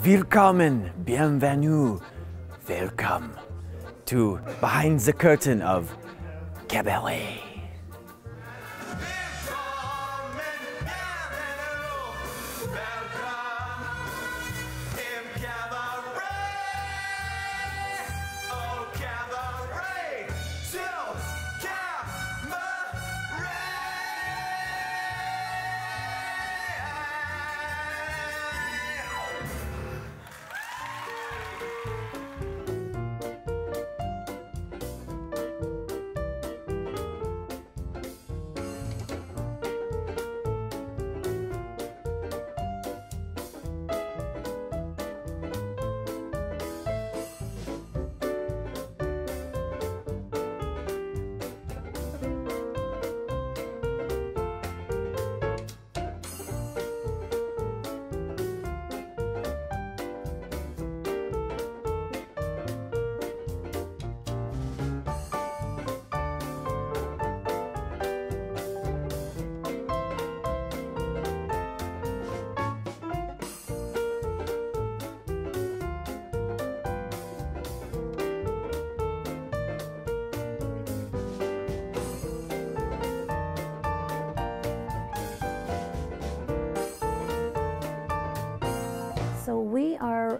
Willkommen, bienvenue, welcome to Behind the Curtain of Cabaret.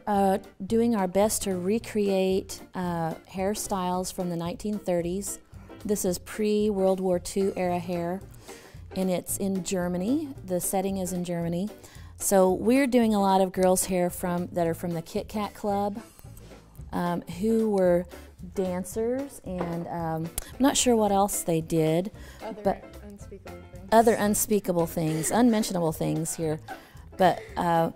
Uh, doing our best to recreate uh, hairstyles from the 1930s. This is pre-World War II era hair, and it's in Germany. The setting is in Germany. So we're doing a lot of girls' hair from that are from the Kit Kat Club, um, who were dancers, and um, I'm not sure what else they did, Other but unspeakable things. other unspeakable things, unmentionable things here. But uh,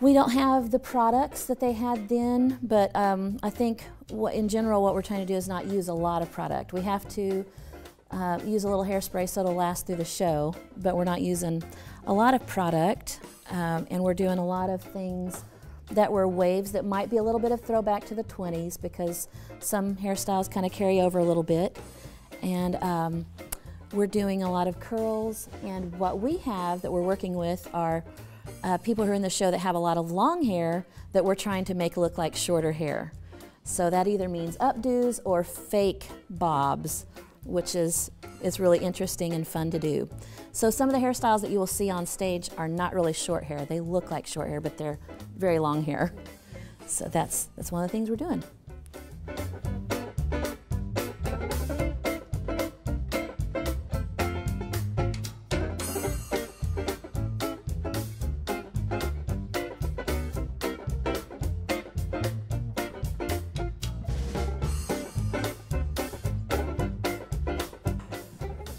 we don't have the products that they had then, but um, I think what, in general what we're trying to do is not use a lot of product. We have to uh, use a little hairspray so it'll last through the show, but we're not using a lot of product, um, and we're doing a lot of things that were waves that might be a little bit of throwback to the 20s because some hairstyles kind of carry over a little bit. And um, we're doing a lot of curls, and what we have that we're working with are uh, people who are in the show that have a lot of long hair that we're trying to make look like shorter hair. So that either means updos or fake bobs, which is, is really interesting and fun to do. So some of the hairstyles that you will see on stage are not really short hair. They look like short hair, but they're very long hair. So that's, that's one of the things we're doing.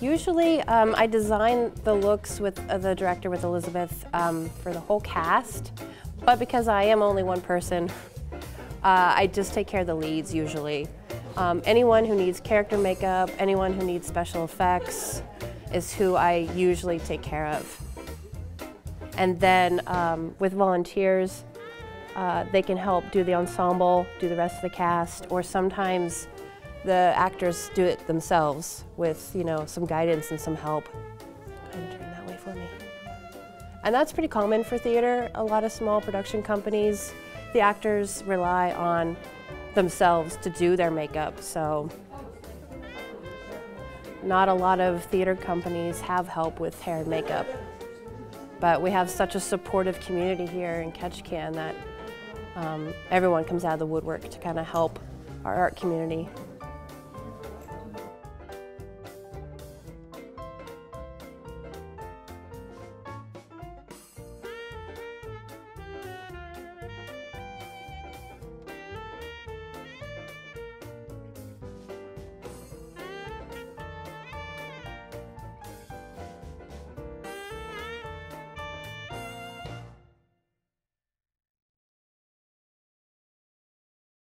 Usually, um, I design the looks with uh, the director, with Elizabeth, um, for the whole cast. But because I am only one person, uh, I just take care of the leads usually. Um, anyone who needs character makeup, anyone who needs special effects, is who I usually take care of. And then um, with volunteers, uh, they can help do the ensemble, do the rest of the cast, or sometimes the actors do it themselves with, you know, some guidance and some help. Kind of turn that way for me. And that's pretty common for theater. A lot of small production companies, the actors rely on themselves to do their makeup, so not a lot of theater companies have help with hair and makeup. But we have such a supportive community here in Ketchikan that um, everyone comes out of the woodwork to kind of help our art community.